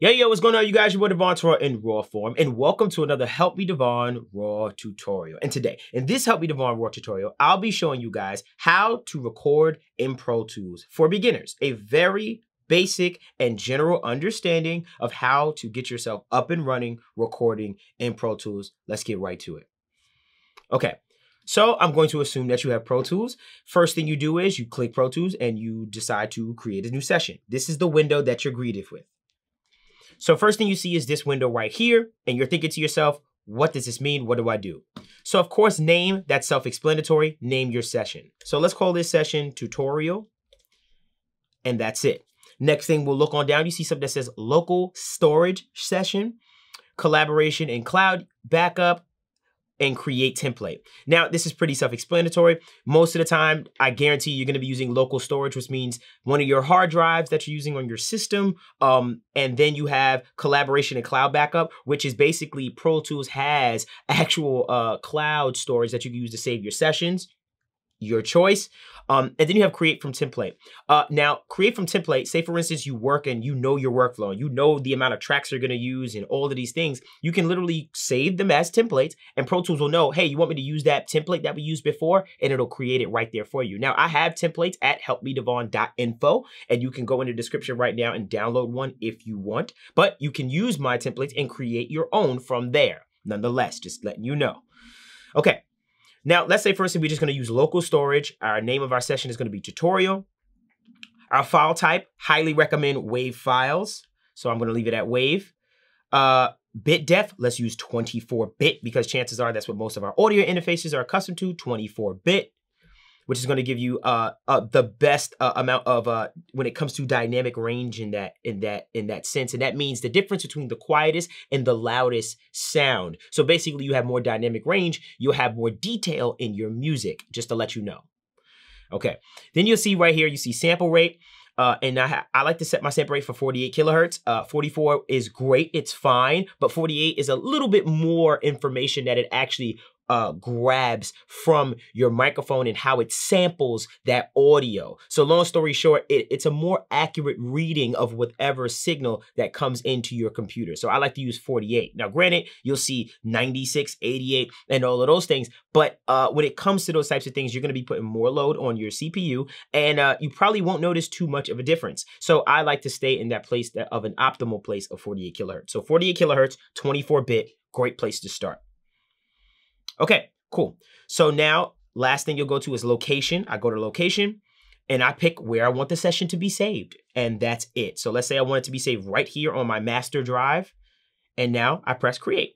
Yo, yo, what's going on, you guys? Your boy Devvon Raw in raw form, and welcome to another Help Me Devvon Raw tutorial. And today, in this Help Me Devvon Raw tutorial, I'll be showing you guys how to record in Pro Tools for beginners. A very basic and general understanding of how to get yourself up and running recording in Pro Tools. Let's get right to it. Okay, so I'm going to assume that you have Pro Tools. First thing you do is you click Pro Tools and you decide to create a new session. This is the window that you're greeted with. So first thing you see is this window right here, and you're thinking to yourself, what does this mean? What do I do? So of course, name, that's self-explanatory, name your session. So let's call this session tutorial, and that's it. Next thing we'll look on down, you see something that says local storage session, collaboration and cloud, backup, and create template. Now, this is pretty self-explanatory. Most of the time, I guarantee you're gonna be using local storage, which means one of your hard drives that you're using on your system. Um, and then you have collaboration and cloud backup, which is basically Pro Tools has actual uh, cloud storage that you can use to save your sessions your choice. Um, and then you have create from template. Uh, now, create from template, say for instance, you work and you know your workflow, and you know the amount of tracks you're gonna use and all of these things, you can literally save them as templates and Pro Tools will know, hey, you want me to use that template that we used before? And it'll create it right there for you. Now, I have templates at helpmedevvon.info and you can go in the description right now and download one if you want, but you can use my templates and create your own from there. Nonetheless, just letting you know. Okay, now, let's say first we're just going to use local storage. Our name of our session is going to be tutorial. Our file type, highly recommend WAV files. So I'm going to leave it at WAV. Uh, bit depth, let's use 24-bit because chances are that's what most of our audio interfaces are accustomed to, 24-bit which is going to give you uh, uh, the best uh, amount of uh, when it comes to dynamic range in that in that in that sense, and that means the difference between the quietest and the loudest sound. So basically, you have more dynamic range, you'll have more detail in your music. Just to let you know. Okay, then you'll see right here, you see sample rate. Uh, and I, I like to set my sample rate for 48 kilohertz. Uh, 44 is great, it's fine, but 48 is a little bit more information that it actually uh, grabs from your microphone and how it samples that audio. So long story short, it, it's a more accurate reading of whatever signal that comes into your computer. So I like to use 48. Now, granted, you'll see 96, 88, and all of those things. But uh, when it comes to those types of things, you're going to be putting more load on your CPU, and uh, you probably won't notice too much of a difference. So I like to stay in that place that, of an optimal place of 48 kilohertz. So 48 kilohertz, 24 bit, great place to start. Okay, cool. So now, last thing you'll go to is location. I go to location and I pick where I want the session to be saved. And that's it. So let's say I want it to be saved right here on my master drive. And now I press create.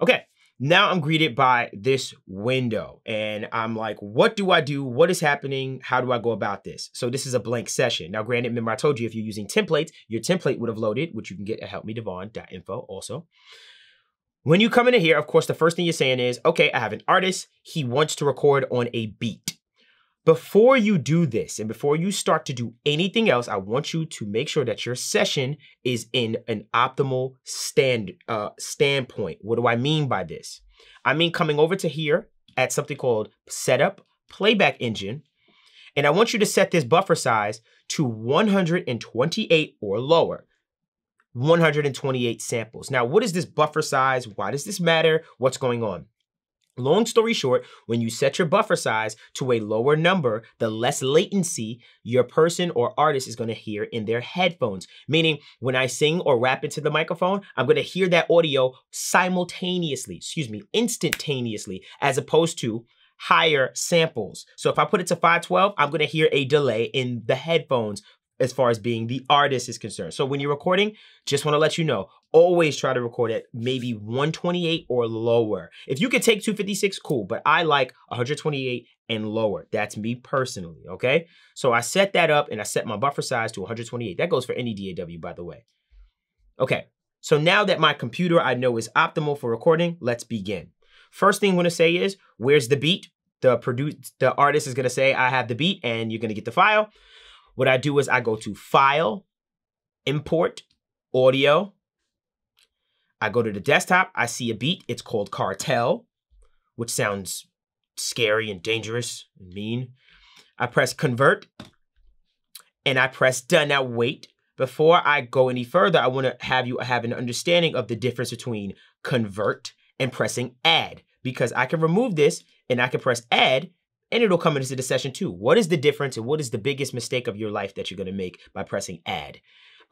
Okay, now I'm greeted by this window and I'm like, what do I do? What is happening? How do I go about this? So this is a blank session. Now, granted, remember I told you if you're using templates, your template would have loaded, which you can get at helpmedevvon.info also. When you come into here, of course, the first thing you're saying is, okay, I have an artist. He wants to record on a beat. Before you do this and before you start to do anything else, I want you to make sure that your session is in an optimal stand uh, standpoint. What do I mean by this? I mean coming over to here at something called Setup Playback Engine, and I want you to set this buffer size to 128 or lower. 128 samples. Now, what is this buffer size? Why does this matter? What's going on? Long story short, when you set your buffer size to a lower number, the less latency your person or artist is going to hear in their headphones. Meaning, when I sing or rap into the microphone, I'm going to hear that audio simultaneously, excuse me, instantaneously, as opposed to higher samples. So if I put it to 512, I'm going to hear a delay in the headphones as far as being the artist is concerned. So when you're recording, just want to let you know, always try to record at maybe 128 or lower. If you could take 256, cool, but I like 128 and lower. That's me personally, okay? So I set that up and I set my buffer size to 128. That goes for any DAW, by the way. Okay, so now that my computer I know is optimal for recording, let's begin. First thing I'm gonna say is, where's the beat? The produce, the artist is gonna say, I have the beat, and you're gonna get the file. What I do is I go to File, Import, Audio. I go to the desktop. I see a beat. It's called Cartel, which sounds scary and dangerous and mean. I press Convert, and I press Done. Now wait, before I go any further, I want to have you have an understanding of the difference between convert and pressing add because I can remove this and I can press add and it'll come into the session too. What is the difference and what is the biggest mistake of your life that you're to make by pressing add?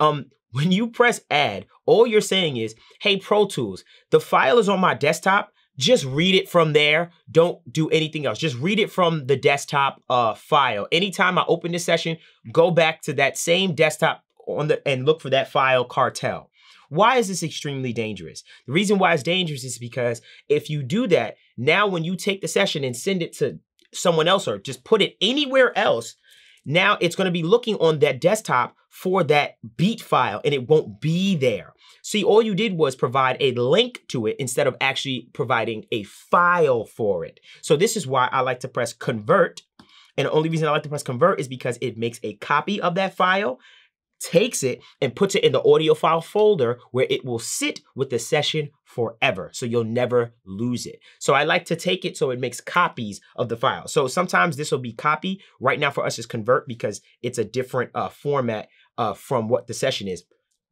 Um, when you press add, all you're saying is, hey, Pro Tools, the file is on my desktop. Just read it from there. Don't do anything else. Just read it from the desktop uh, file. Anytime I open this session, go back to that same desktop on the and look for that file cartel. Why is this extremely dangerous? The reason why it's dangerous is because if you do that, now when you take the session and send it to someone else or just put it anywhere else, now it's going to be looking on that desktop for that beat file and it won't be there. See, all you did was provide a link to it instead of actually providing a file for it. So this is why I like to press convert. And the only reason I like to press convert is because it makes a copy of that file takes it and puts it in the audio file folder where it will sit with the session forever. So you'll never lose it. So I like to take it so it makes copies of the file. So sometimes this will be copy. Right now for us is convert because it's a different uh, format uh, from what the session is.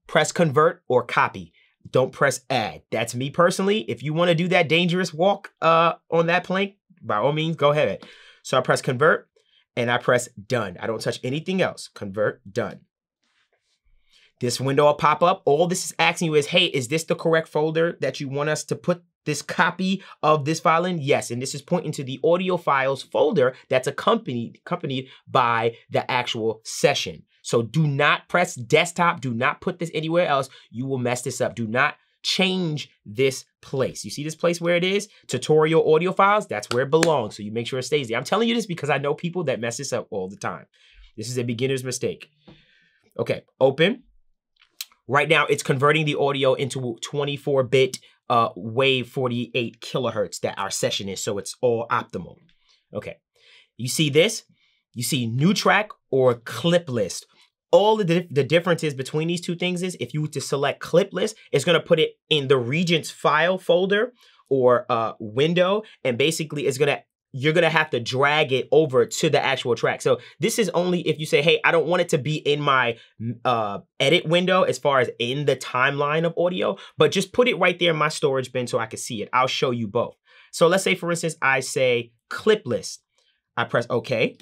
Press convert or copy. Don't press add. That's me personally. If you want to do that dangerous walk uh, on that plank, by all means, go ahead. So I press convert and I press done. I don't touch anything else. Convert, done. This window will pop up. All this is asking you is, hey, is this the correct folder that you want us to put this copy of this file in? Yes, and this is pointing to the audio files folder that's accompanied, accompanied by the actual session. So do not press desktop. Do not put this anywhere else. You will mess this up. Do not change this place. You see this place where it is? Tutorial audio files, that's where it belongs. So you make sure it stays there. I'm telling you this because I know people that mess this up all the time. This is a beginner's mistake. Okay, open. Right now, it's converting the audio into 24-bit uh, wave 48 kilohertz that our session is, so it's all optimal. Okay, you see this? You see new track or clip list. All the, the differences between these two things is if you were to select clip list, it's gonna put it in the Regions file folder or uh, window, and basically it's gonna you're gonna have to drag it over to the actual track. So this is only if you say, hey, I don't want it to be in my uh, edit window as far as in the timeline of audio, but just put it right there in my storage bin so I can see it. I'll show you both. So let's say, for instance, I say clip list. I press OK.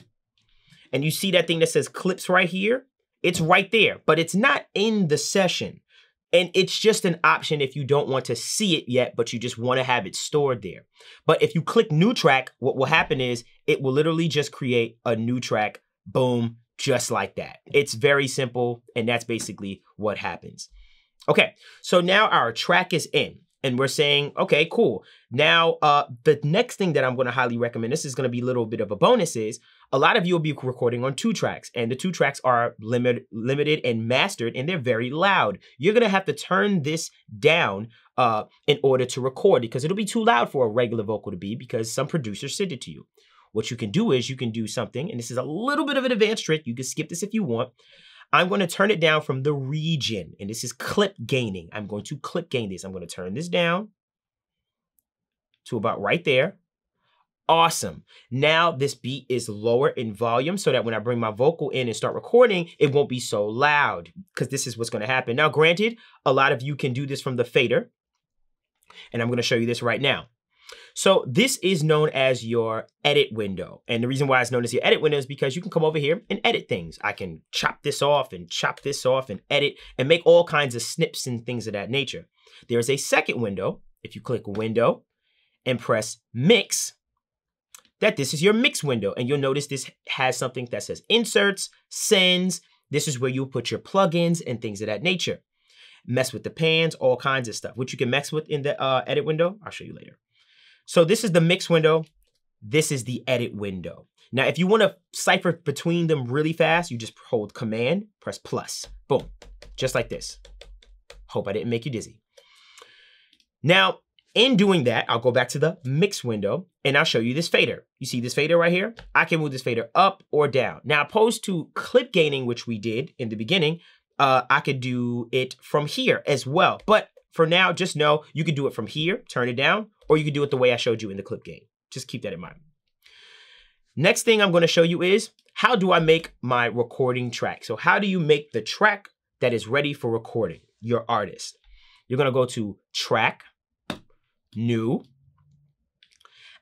And you see that thing that says clips right here? It's right there, but it's not in the session. And it's just an option if you don't want to see it yet, but you just want to have it stored there. But if you click new track, what will happen is it will literally just create a new track, boom, just like that. It's very simple, and that's basically what happens. Okay, so now our track is in and we're saying, okay, cool. Now, uh, the next thing that I'm going to highly recommend, this is going to be a little bit of a bonus, is a lot of you will be recording on two tracks, and the two tracks are limit, limited and mastered, and they're very loud. You're to have to turn this down uh, in order to record because it'll be too loud for a regular vocal to be because some producers send it to you. What you can do is you can do something, and this is a little bit of an advanced trick. You can skip this if you want. I'm going to turn it down from the region, and this is clip gaining. I'm going to clip gain this. I'm going to turn this down to about right there. Awesome. Now this beat is lower in volume so that when I bring my vocal in and start recording, it won't be so loud because this is what's going to happen. Now, granted, a lot of you can do this from the fader, and I'm going to show you this right now. So this is known as your edit window. And the reason why it's known as your edit window is because you can come over here and edit things. I can chop this off and chop this off and edit and make all kinds of snips and things of that nature. There is a second window. If you click window and press mix, that this is your mix window. And you'll notice this has something that says inserts, sends. This is where you'll put your plugins and things of that nature. Mess with the pans, all kinds of stuff, which you can mess with in the uh, edit window. I'll show you later. So this is the mix window. This is the edit window. Now, if you want to cipher between them really fast, you just hold command, press plus, boom, just like this. Hope I didn't make you dizzy. Now, in doing that, I'll go back to the mix window and I'll show you this fader. You see this fader right here? I can move this fader up or down. Now, opposed to clip gaining, which we did in the beginning, uh, I could do it from here as well. But for now, just know you can do it from here, turn it down, or you can do it the way I showed you in the clip gain. Just keep that in mind. Next thing I'm gonna show you is how do I make my recording track? So how do you make the track that is ready for recording, your artist. You're gonna go to track, new,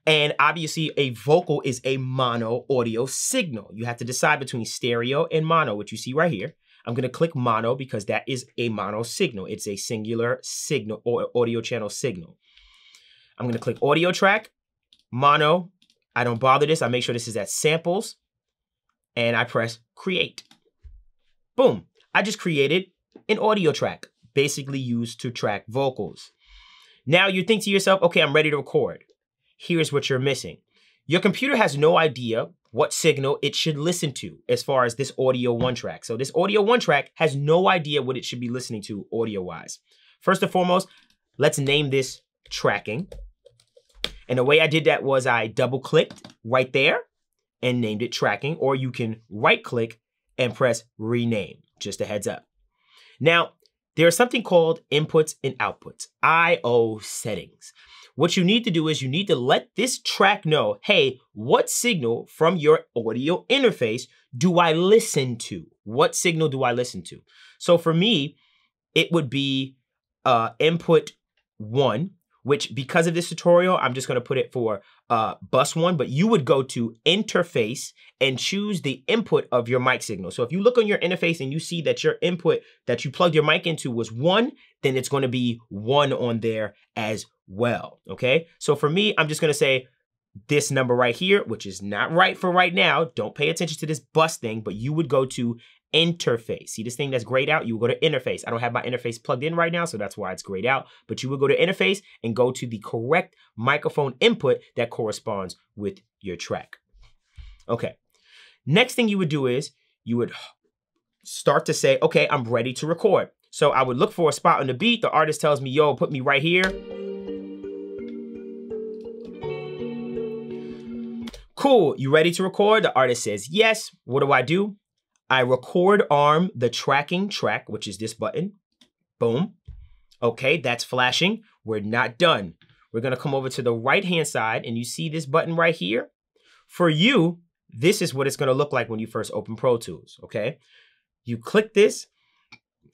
and obviously a vocal is a mono audio signal. You have to decide between stereo and mono, which you see right here. I'm gonna click mono because that is a mono signal. It's a singular signal or audio channel signal. I'm gonna click audio track, mono. I don't bother this. I make sure this is at samples and I press create. Boom. I just created an audio track, basically used to track vocals. Now you think to yourself, okay, I'm ready to record. Here's what you're missing. Your computer has no idea what signal it should listen to as far as this audio one track. So this audio one track has no idea what it should be listening to audio wise. First and foremost, let's name this tracking. And the way I did that was I double clicked right there and named it tracking, or you can right click and press rename, just a heads up. Now, there's something called inputs and outputs, IO settings. What you need to do is you need to let this track know, hey, what signal from your audio interface do I listen to? What signal do I listen to? So for me, it would be uh, input one, which because of this tutorial, I'm just gonna put it for uh, bus one, but you would go to interface and choose the input of your mic signal. So if you look on your interface and you see that your input that you plugged your mic into was one, then it's gonna be one on there as well, okay? So for me, I'm just gonna say this number right here, which is not right for right now. Don't pay attention to this bus thing, but you would go to interface. See this thing that's grayed out? You will go to interface. I don't have my interface plugged in right now, so that's why it's grayed out. But you will go to interface and go to the correct microphone input that corresponds with your track. Okay. Next thing you would do is you would start to say, okay, I'm ready to record. So I would look for a spot on the beat. The artist tells me, yo, put me right here. Cool, you ready to record? The artist says, yes. What do I do? I record arm the tracking track, which is this button. Boom. Okay, that's flashing. We're not done. We're gonna come over to the right-hand side and you see this button right here? For you, this is what it's gonna look like when you first open Pro Tools, okay? You click this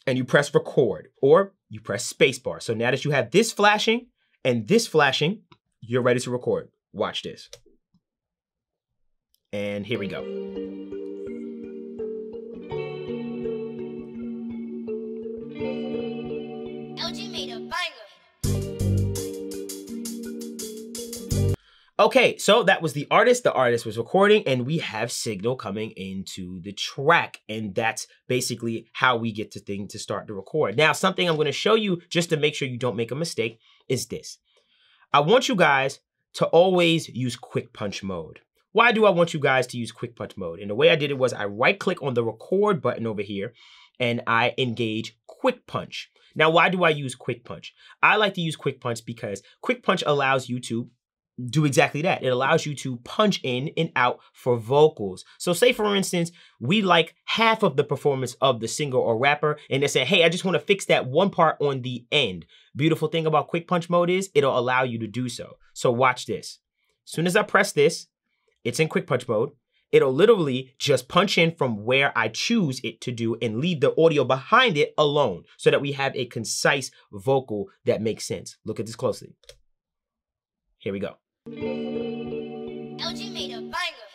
and you press record or you press spacebar. So now that you have this flashing and this flashing, you're ready to record. Watch this. And here we go. Okay, so that was the artist. The artist was recording, and we have signal coming into the track. And that's basically how we get to thing to start to record. Now, something I'm gonna show you just to make sure you don't make a mistake is this. I want you guys to always use quick punch mode. Why do I want you guys to use quick punch mode? And the way I did it was I right click on the record button over here and I engage quick punch. Now, why do I use quick punch? I like to use quick punch because quick punch allows you to do exactly that. It allows you to punch in and out for vocals. So say for instance, we like half of the performance of the singer or rapper and they say, hey, I just wanna fix that one part on the end. Beautiful thing about quick punch mode is it'll allow you to do so. So watch this. As soon as I press this, it's in quick punch mode. It'll literally just punch in from where I choose it to do and leave the audio behind it alone so that we have a concise vocal that makes sense. Look at this closely. Here we go. LG made a banger.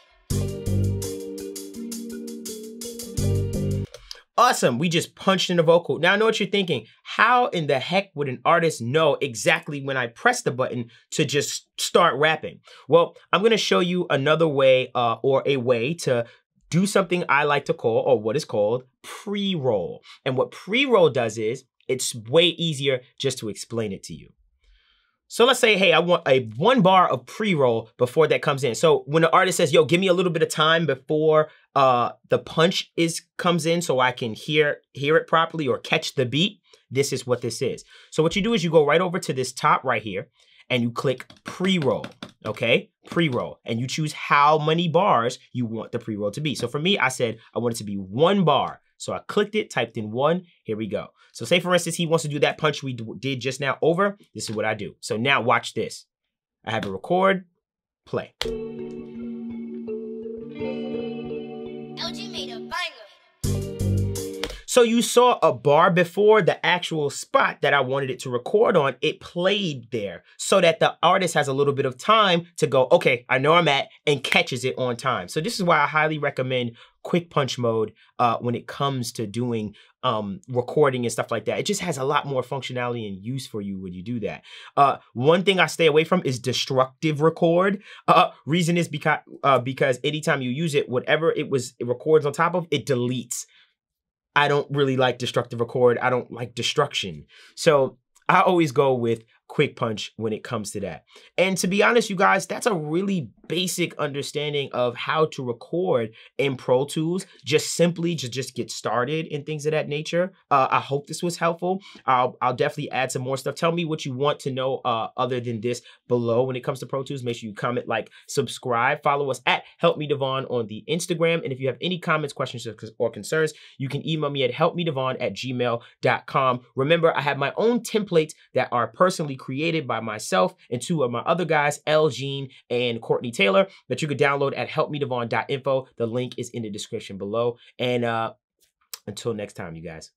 Awesome, we just punched in the vocal. Now I know what you're thinking. How in the heck would an artist know exactly when I press the button to just start rapping? Well, I'm gonna show you another way uh, or a way to do something I like to call, or what is called, pre-roll. And what pre-roll does is, it's way easier just to explain it to you. So let's say, hey, I want a one bar of pre-roll before that comes in. So when the artist says, yo, give me a little bit of time before uh, the punch is comes in so I can hear hear it properly or catch the beat, this is what this is. So what you do is you go right over to this top right here and you click pre-roll, okay? Pre-roll, and you choose how many bars you want the pre-roll to be. So for me, I said I want it to be one bar. So I clicked it, typed in one, here we go. So say for instance, he wants to do that punch we did just now over, this is what I do. So now watch this. I have a record, play. So you saw a bar before the actual spot that I wanted it to record on, it played there so that the artist has a little bit of time to go, okay, I know I'm at, and catches it on time. So this is why I highly recommend quick punch mode uh, when it comes to doing um, recording and stuff like that. It just has a lot more functionality and use for you when you do that. Uh, one thing I stay away from is destructive record. Uh, reason is because uh, because anytime you use it, whatever it was it records on top of, it deletes. I don't really like destructive record. I don't like destruction. So I always go with quick punch when it comes to that. And to be honest, you guys, that's a really basic understanding of how to record in Pro Tools, just simply to just get started and things of that nature. Uh, I hope this was helpful. I'll, I'll definitely add some more stuff. Tell me what you want to know uh, other than this below when it comes to Pro Tools. Make sure you comment, like, subscribe, follow us at Help Me Devvon on the Instagram. And if you have any comments, questions, or concerns, you can email me at helpmedevvon at gmail.com. Remember, I have my own templates that are personally created by myself and two of my other guys, L. Jean and Courtney Taylor, that you could download at helpmedevvon.info. The link is in the description below. And uh, until next time, you guys.